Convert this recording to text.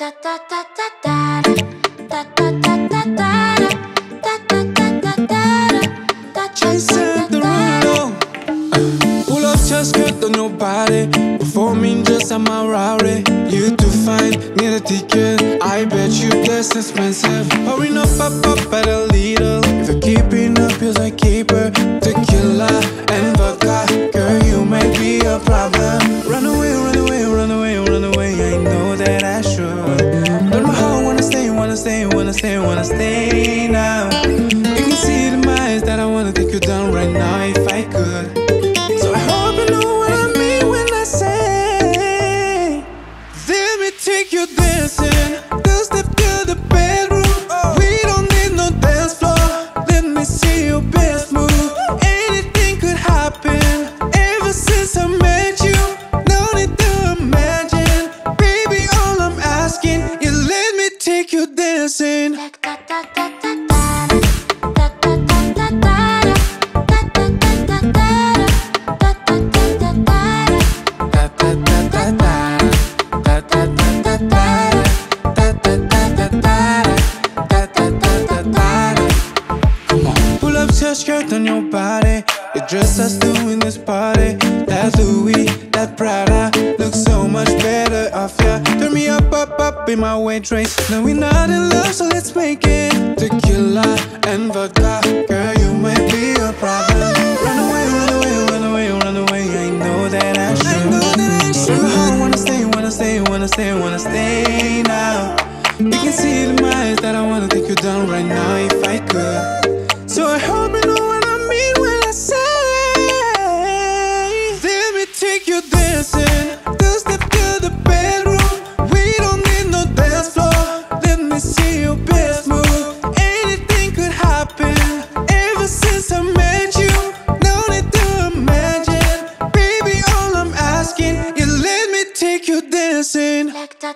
Pull up your skirt on your body. Performing just on my rowdy. You too fine, need a ticket. I bet you that's expensive. Hurry up, up, up at a little. If you're keeping up, you're a keeper. Tequila and stay, wanna stay, wanna stay, now. You can see it in my eyes that I wanna take you down right now if I could. So I hope you know what I mean when I say, let me take you dancing. Two step to the bedroom. We don't need no dance floor. Let me see your best move. Anything could happen. Ever since I met you, no need to imagine. Baby, all I'm asking is let me take you dancing dancing. your skirt on your body. You dress just us doing this party. That Louis, that Prada. Up my race. Now we're not in love, so let's make it tequila and vodka. Girl, you might be a problem. Run away, run away, run away, run away. I know that I should. I know that I should. I wanna stay, wanna stay, wanna stay, wanna stay now. You can see it in my eyes that I wanna take you down right now if I could.